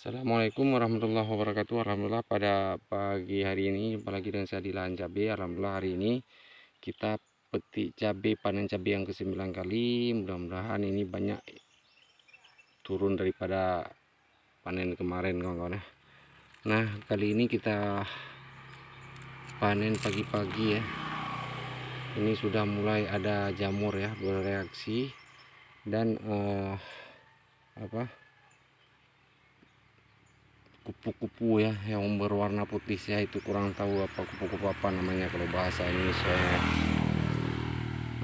Assalamualaikum warahmatullahi wabarakatuh. Alhamdulillah pada pagi hari ini apalagi dengan saya di lahan cabai Alhamdulillah hari ini kita petik cabai panen cabai yang ke-9 kali. Mudah-mudahan ini banyak turun daripada panen kemarin kawan-kawan ya. Nah kali ini kita panen pagi-pagi ya. Ini sudah mulai ada jamur ya bereaksi. Dan uh, apa kupu-kupu ya yang berwarna putih saya itu kurang tahu apa kupu-kupu apa namanya kalau bahasa Indonesia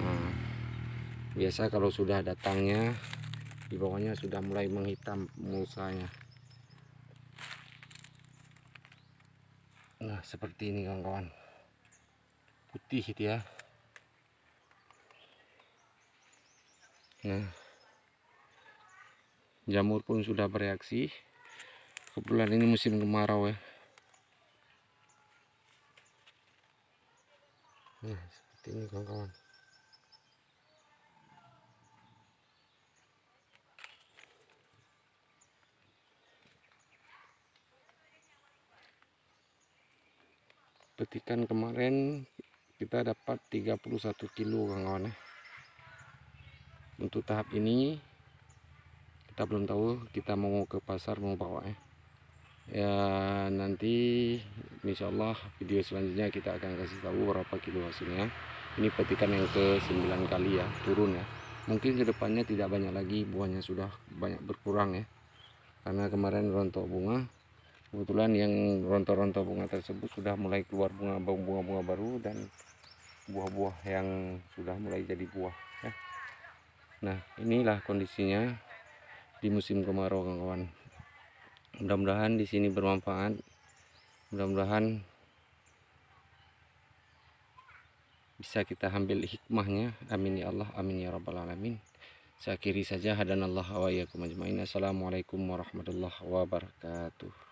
nah, biasa kalau sudah datangnya di bawahnya sudah mulai menghitam musanya nah seperti ini kawan-kawan. Putih itu ya. Nah jamur pun sudah bereaksi kebetulan ini musim kemarau ya. Nah seperti ini kawan-kawan. Petikan kemarin kita dapat 31 kilo kawan-kawan ya. Untuk tahap ini kita belum tahu kita mau ke pasar mau bawa ya ya nanti insya Allah video selanjutnya kita akan kasih tahu berapa kilo hasilnya. Ini petikan yang ke 9 kali ya turun ya. Mungkin ke depannya tidak banyak lagi buahnya sudah banyak berkurang ya. Karena kemarin rontok bunga kebetulan yang rontok-rontok bunga tersebut sudah mulai keluar bunga bunga-bunga baru dan buah-buah yang sudah mulai jadi buah ya. nah inilah kondisinya di musim kemarau kawan-kawan mudah-mudahan di sini bermanfaat. Mudah-mudahan bisa kita ambil hikmahnya. Amin ya Allah amin ya rabbal alamin. Saya kiri saja. Hadanallah wa iyyakum ajmain. Assalamualaikum warahmatullahi wabarakatuh